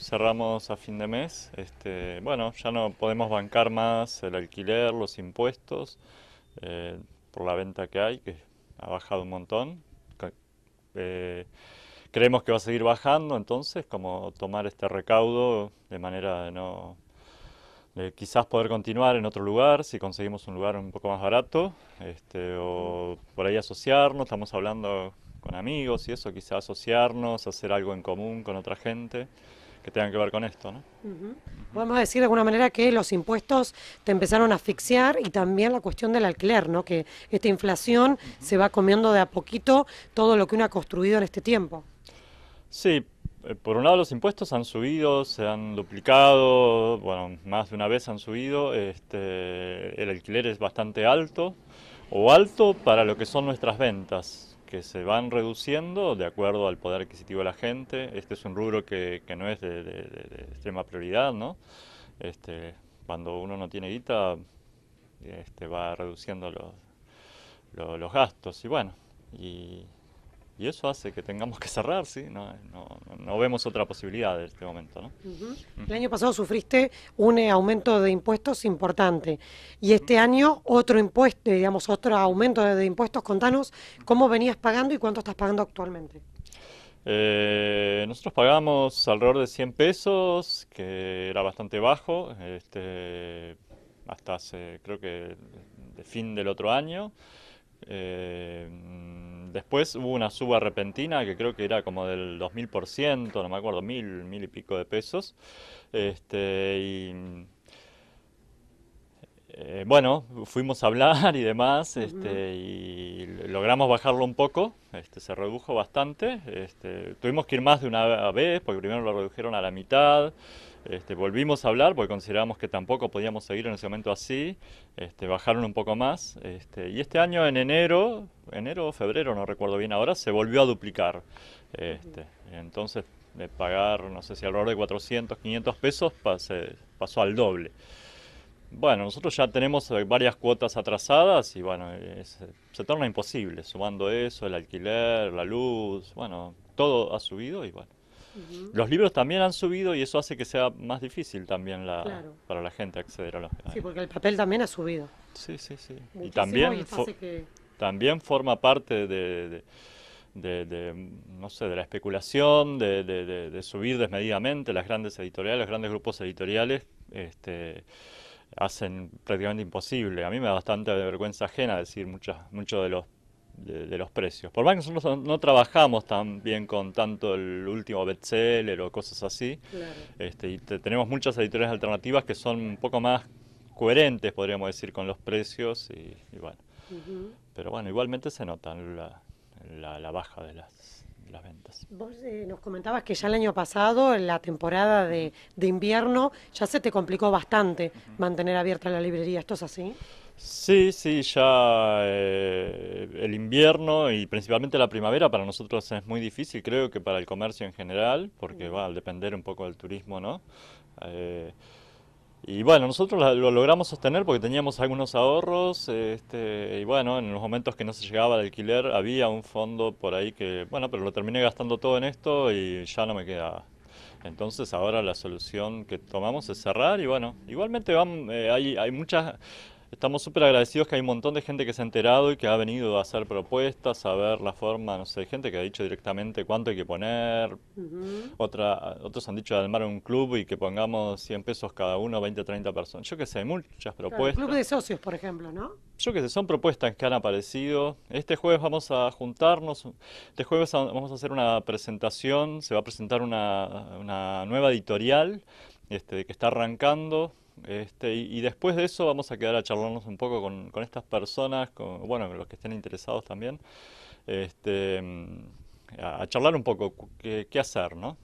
cerramos a fin de mes. Este, bueno, ya no podemos bancar más el alquiler, los impuestos, eh, por la venta que hay, que ha bajado un montón. Eh, creemos que va a seguir bajando, entonces, como tomar este recaudo de manera de no quizás poder continuar en otro lugar, si conseguimos un lugar un poco más barato, este, o por ahí asociarnos, estamos hablando con amigos y eso, quizás asociarnos, hacer algo en común con otra gente que tengan que ver con esto. ¿no? Podemos decir de alguna manera que los impuestos te empezaron a asfixiar y también la cuestión del alquiler, ¿no? que esta inflación se va comiendo de a poquito todo lo que uno ha construido en este tiempo. Sí, eh, por un lado los impuestos han subido, se han duplicado, bueno, más de una vez han subido, este, el alquiler es bastante alto, o alto para lo que son nuestras ventas, que se van reduciendo de acuerdo al poder adquisitivo de la gente. Este es un rubro que, no es de, extrema prioridad, ¿no? Este, cuando uno no tiene guita, este, va reduciendo los, los gastos, y bueno, y y eso hace que tengamos que cerrar, ¿sí? No, no, vemos otra posibilidad en este momento. ¿no? El año pasado sufriste un eh, aumento de impuestos importante y este año otro impuesto, digamos, otro aumento de, impuestos. Contanos cómo venías pagando y cuánto estás pagando actualmente. Eh, nosotros pagamos alrededor de 100 pesos, que era bastante bajo, este, hasta hace, creo que, de fin del otro año. Eh, después hubo una suba repentina que creo que era como del 2000%, no me acuerdo, mil, mil y pico de pesos. Este, y eh, bueno, fuimos a hablar y demás, este, y logramos bajarlo un poco, este, se redujo bastante. Este, tuvimos que ir más de una vez, porque primero lo redujeron a la mitad. Este, volvimos a hablar porque consideramos que tampoco podíamos seguir en ese momento así, este, bajaron un poco más. Este, y este año en enero, enero o febrero, no recuerdo bien ahora, se volvió a duplicar. Este, entonces, de pagar, no sé si alrededor de 400, 500 pesos, pasó al doble. Bueno, nosotros ya tenemos eh, varias cuotas atrasadas y bueno, se torna imposible, sumando eso, el alquiler, la luz, bueno, todo ha subido y bueno. Los libros también han subido y eso hace que sea más difícil también la, para la gente acceder a los... Sí, porque el papel también ha subido. Sí, sí, sí. y también, también forma parte de, no sé, de la especulación, de, subir desmedidamente las grandes editoriales, los grandes grupos editoriales. Este, hacen prácticamente imposible. A mí me da bastante vergüenza ajena decir muchos de los de, los precios. Por más que nosotros no trabajamos tan bien con tanto el último bestseller o cosas así, este, y tenemos muchas editoriales alternativas que son un poco más coherentes, podríamos decir, con los precios y, bueno. Pero bueno, igualmente se nota la, la, baja de las, las ventas. Vos eh, nos comentabas que ya el año pasado, en la temporada de, de invierno, ya se te complicó bastante mantener abierta la librería. ¿Esto es así? Sí, sí, ya eh, el invierno y principalmente la primavera para nosotros es muy difícil, creo que para el comercio en general, porque va a depender un poco del turismo, ¿no? Eh, y bueno, nosotros lo logramos sostener porque teníamos algunos ahorros este, y bueno, en los momentos que no se llegaba al alquiler había un fondo por ahí que, bueno, pero lo terminé gastando todo en esto y ya no me queda. Entonces ahora la solución que tomamos es cerrar y bueno, igualmente van, eh, hay, hay muchas Estamos súper agradecidos que hay un montón de gente que se ha enterado y que ha venido a hacer propuestas, a ver la forma, no sé, gente que ha dicho directamente cuánto hay que poner. Otra, otros han dicho de armar un club y que pongamos 100 pesos cada uno, 20, 30 personas. Yo qué sé, muchas propuestas. club de socios, por ejemplo, ¿no? Yo qué sé, son propuestas que han aparecido. Este jueves vamos a juntarnos, este jueves vamos a hacer una presentación, se va a presentar una, una nueva editorial este, que está arrancando este, y, después de eso vamos a quedar a charlarnos un poco con, estas personas, con, bueno, con los que estén interesados también, este, a, charlar un poco qué hacer, ¿no?